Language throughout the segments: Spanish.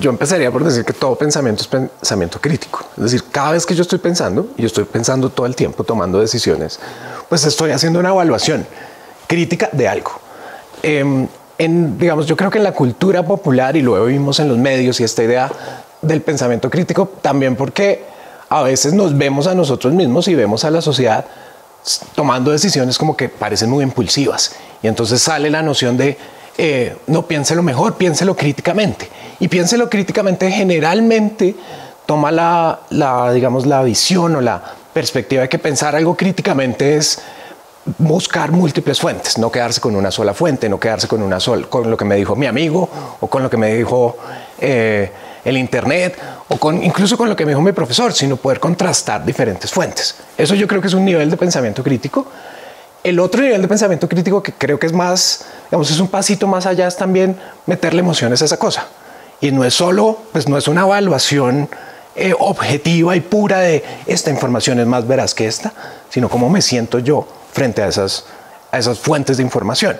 yo empezaría por decir que todo pensamiento es pensamiento crítico. Es decir, cada vez que yo estoy pensando, y yo estoy pensando todo el tiempo, tomando decisiones, pues estoy haciendo una evaluación crítica de algo. Em, en, digamos, yo creo que en la cultura popular, y lo vimos en los medios, y esta idea del pensamiento crítico, también porque a veces nos vemos a nosotros mismos y vemos a la sociedad tomando decisiones como que parecen muy impulsivas. Y entonces sale la noción de eh, no piénselo mejor, piénselo críticamente. Y piénselo críticamente generalmente toma la, digamos, la visión o la perspectiva de que pensar algo críticamente es buscar múltiples fuentes, no quedarse con una sola fuente, no quedarse con una sola, con lo que me dijo mi amigo o con lo que me dijo eh, el internet o con incluso con lo que me dijo mi profesor, sino poder contrastar diferentes fuentes. Eso yo creo que es un nivel de pensamiento crítico el otro nivel de pensamiento crítico que creo que es más, digamos, es un pasito más allá, es también meterle emociones a esa cosa. Y no es solo, pues no es una evaluación eh, objetiva y pura de esta información es más veraz que esta, sino cómo me siento yo frente a esas, a esas fuentes de información.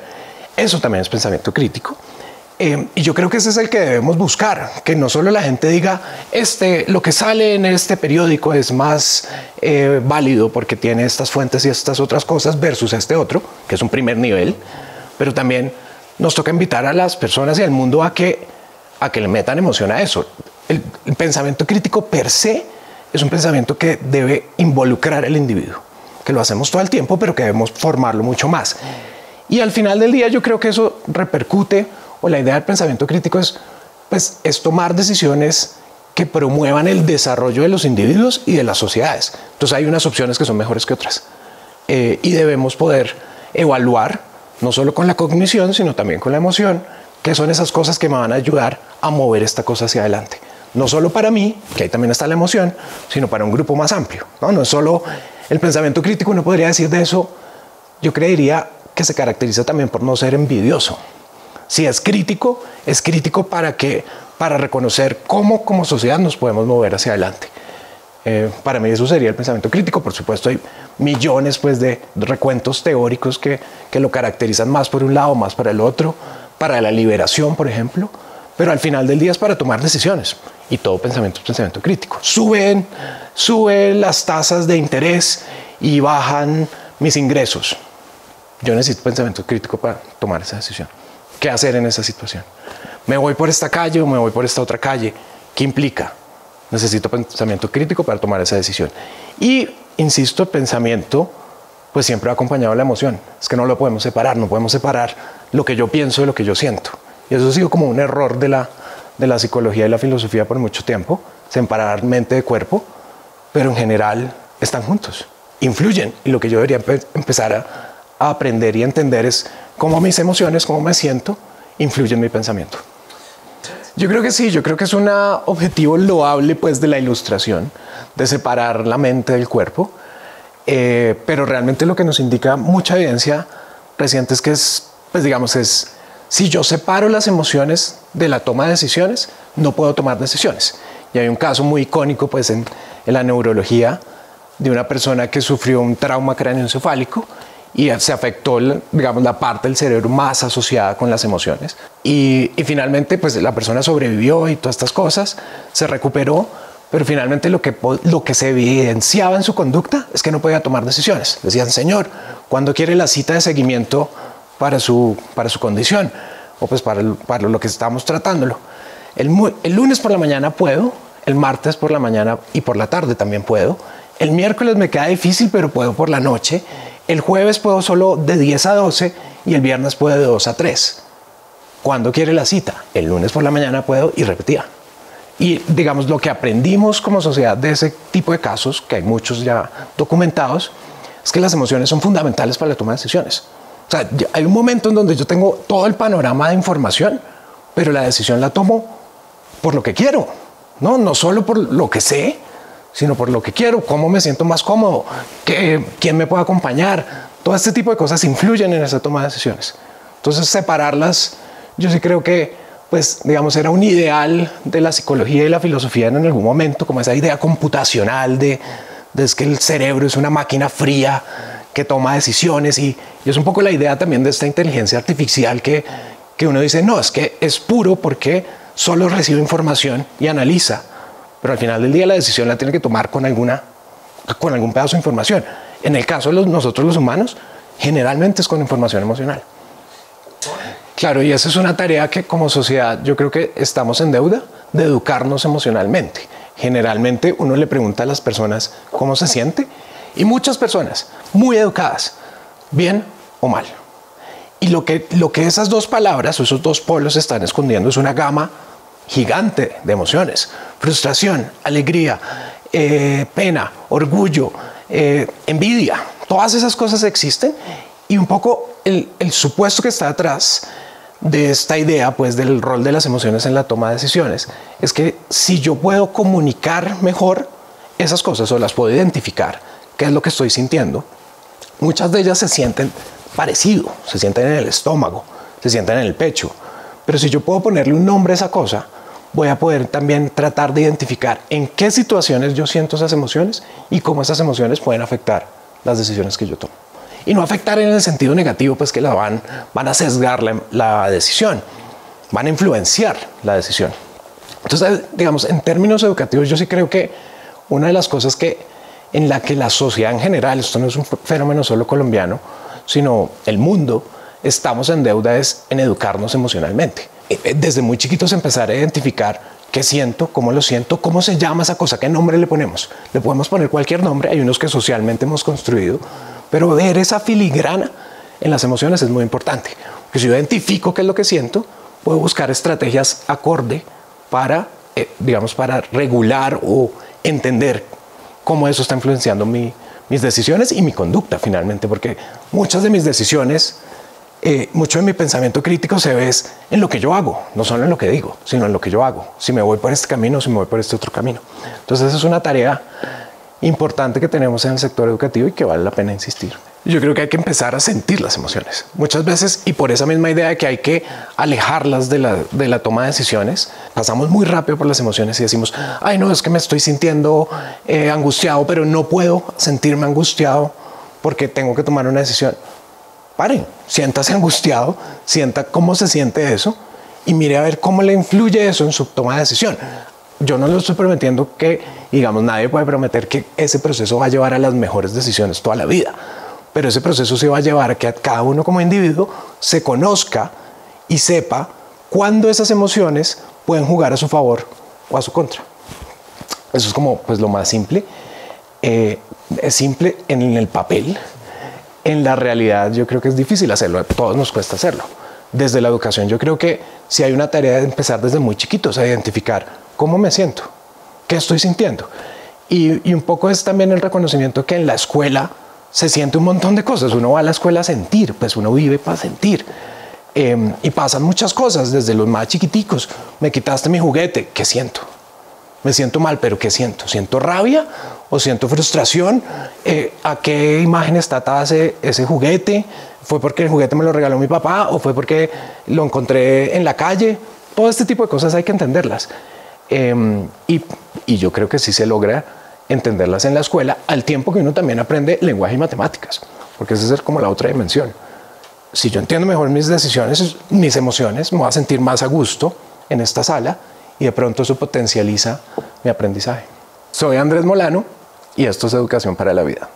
Eso también es pensamiento crítico. Eh, y yo creo que ese es el que debemos buscar, que no solo la gente diga, este, lo que sale en este periódico es más eh, válido porque tiene estas fuentes y estas otras cosas versus este otro, que es un primer nivel, pero también nos toca invitar a las personas y al mundo a que, a que le metan emoción a eso. El, pensamiento crítico per se es un pensamiento que debe involucrar al individuo, que lo hacemos todo el tiempo, pero que debemos formarlo mucho más. Y al final del día yo creo que eso repercute o la idea del pensamiento crítico es, pues, es tomar decisiones que promuevan el desarrollo de los individuos y de las sociedades. Entonces hay unas opciones que son mejores que otras. Eh, y debemos poder evaluar, no solo con la cognición, sino también con la emoción, qué son esas cosas que me van a ayudar a mover esta cosa hacia adelante. No solo para mí, que ahí también está la emoción, sino para un grupo más amplio. No, no es solo el pensamiento crítico, uno podría decir de eso, yo creería que se caracteriza también por no ser envidioso. Si es crítico, es crítico para que para reconocer cómo como sociedad nos podemos mover hacia adelante. Eh, para mí eso sería el pensamiento crítico. Por supuesto, hay millones pues, de recuentos teóricos que, que lo caracterizan más por un lado, más para el otro, para la liberación, por ejemplo. Pero al final del día es para tomar decisiones y todo pensamiento es pensamiento crítico. Suben, suben las tasas de interés y bajan mis ingresos. Yo necesito pensamiento crítico para tomar esa decisión qué hacer en esa situación. Me voy por esta calle o me voy por esta otra calle. ¿Qué implica? Necesito pensamiento crítico para tomar esa decisión. Y, insisto, pensamiento pues siempre ha acompañado la emoción. Es que no lo podemos separar, no podemos separar lo que yo pienso de lo que yo siento. Y eso ha sido como un error de la, de la psicología y la filosofía por mucho tiempo, separar mente de cuerpo, pero en general están juntos, influyen. Y lo que yo debería empezar a, aprender y entender es cómo mis emociones, cómo me siento, influyen en mi pensamiento. Yo creo que sí, yo creo que es un objetivo loable pues de la ilustración, de separar la mente del cuerpo, eh, pero realmente lo que nos indica mucha evidencia reciente es que es, pues digamos, es si yo separo las emociones de la toma de decisiones, no puedo tomar decisiones. Y hay un caso muy icónico pues en, en la neurología de una persona que sufrió un trauma cráneoencefálico y se afectó, digamos, la parte del cerebro más asociada con las emociones. Y, finalmente, pues la persona sobrevivió y todas estas cosas, se recuperó, pero finalmente lo que, lo que se evidenciaba en su conducta es que no podía tomar decisiones. Decían, Señor, ¿cuándo quiere la cita de seguimiento para su, para su condición? O pues para, para lo que estamos tratándolo. El, el lunes por la mañana puedo, el martes por la mañana y por la tarde también puedo. El miércoles me queda difícil, pero puedo por la noche el jueves puedo solo de 10 a 12 y el viernes puedo de 2 a 3. ¿Cuándo quiere la cita? El lunes por la mañana puedo y repetía. Y digamos, lo que aprendimos como sociedad de ese tipo de casos, que hay muchos ya documentados, es que las emociones son fundamentales para la toma de decisiones. O sea, hay un momento en donde yo tengo todo el panorama de información, pero la decisión la tomo por lo que quiero, no, no solo por lo que sé, sino por lo que quiero, cómo me siento más cómodo, quién me puede acompañar. Todo este tipo de cosas influyen en esa toma de decisiones. Entonces, separarlas, yo sí creo que, pues, digamos, era un ideal de la psicología y la filosofía en algún momento, como esa idea computacional de, de que el cerebro es una máquina fría que toma decisiones y, y, es un poco la idea también de esta inteligencia artificial que, que uno dice, no, es que es puro porque solo recibe información y analiza, pero al final del día la decisión la tiene que tomar con, alguna, con algún pedazo de información. En el caso de nosotros los humanos, generalmente es con información emocional. Claro, y esa es una tarea que como sociedad yo creo que estamos en deuda de educarnos emocionalmente. Generalmente uno le pregunta a las personas cómo se siente y muchas personas muy educadas, bien o mal. Y lo que, lo que esas dos palabras o esos dos polos están escondiendo es una gama gigante de emociones. Frustración, alegría, eh, pena, orgullo, eh, envidia. Todas esas cosas existen y un poco el, el supuesto que está atrás de esta idea, pues del rol de las emociones en la toma de decisiones, es que si yo puedo comunicar mejor esas cosas o las puedo identificar, qué es lo que estoy sintiendo, muchas de ellas se sienten parecido, se sienten en el estómago, se sienten en el pecho, pero si yo puedo ponerle un nombre a esa cosa, voy a poder también tratar de identificar en qué situaciones yo siento esas emociones y cómo esas emociones pueden afectar las decisiones que yo tomo y no afectar en el sentido negativo, pues que la van, van a sesgar la, decisión, van a influenciar la decisión. Entonces, digamos, en términos educativos, yo sí creo que una de las cosas que en la que la sociedad en general, esto no es un fenómeno solo colombiano, sino el mundo, estamos en deuda es en educarnos emocionalmente. Eh, eh, desde muy chiquitos empezar a identificar qué siento, cómo lo siento, cómo se llama esa cosa, qué nombre le ponemos. Le podemos poner cualquier nombre, hay unos que socialmente hemos construido, pero ver esa filigrana en las emociones es muy importante. Porque si yo identifico qué es lo que siento, puedo buscar estrategias acorde para, eh, digamos, para regular o entender cómo eso está influenciando mis decisiones y mi conducta finalmente, porque muchas de mis decisiones, eh, mucho de mi pensamiento crítico se ve en lo que yo hago, no solo en lo que digo, sino en lo que yo hago. Si me voy por este camino, si me voy por este otro camino. Entonces es una tarea importante que tenemos en el sector educativo y que vale la pena insistir. Yo creo que hay que empezar a sentir las emociones. Muchas veces, y por esa misma idea de que hay que alejarlas de la, de la toma de decisiones, pasamos muy rápido por las emociones y decimos, ay no, es que me estoy sintiendo eh, angustiado, pero no puedo sentirme angustiado porque tengo que tomar una decisión. Paren, siéntase angustiado, sienta cómo se siente eso y mire a ver cómo le influye eso en su toma de decisión yo no lo estoy prometiendo que, digamos, nadie puede prometer que ese proceso va a llevar a las mejores decisiones toda la vida, pero ese proceso se va a llevar a que cada uno como individuo se conozca y sepa cuándo esas emociones pueden jugar a su favor o a su contra. Eso es como pues lo más simple. Eh, es simple en el papel. En la realidad yo creo que es difícil hacerlo. A todos nos cuesta hacerlo. Desde la educación yo creo que si hay una tarea de empezar desde muy chiquitos a identificar ¿Cómo me siento? ¿Qué estoy sintiendo? Y, un poco es también el reconocimiento que en la escuela se siente un montón de cosas. Uno va a la escuela a sentir, pues uno vive para sentir. Em, y pasan muchas cosas, desde los más chiquiticos. Me quitaste mi juguete, ¿qué siento? Me siento mal, pero ¿qué siento? ¿Siento rabia o siento frustración? Eh, ¿A qué imagen está atada ese, ese juguete? ¿Fue porque el juguete me lo regaló mi papá o fue porque lo encontré en la calle? Todo este tipo de cosas hay que entenderlas. Em, y, yo creo que sí se logra entenderlas en la escuela al tiempo que uno también aprende lenguaje y matemáticas, porque esa es como la otra dimensión. Si yo entiendo mejor mis decisiones, mis emociones, me voy a sentir más a gusto en esta sala y de pronto eso potencializa mi aprendizaje. Soy Andrés Molano y esto es Educación para la Vida.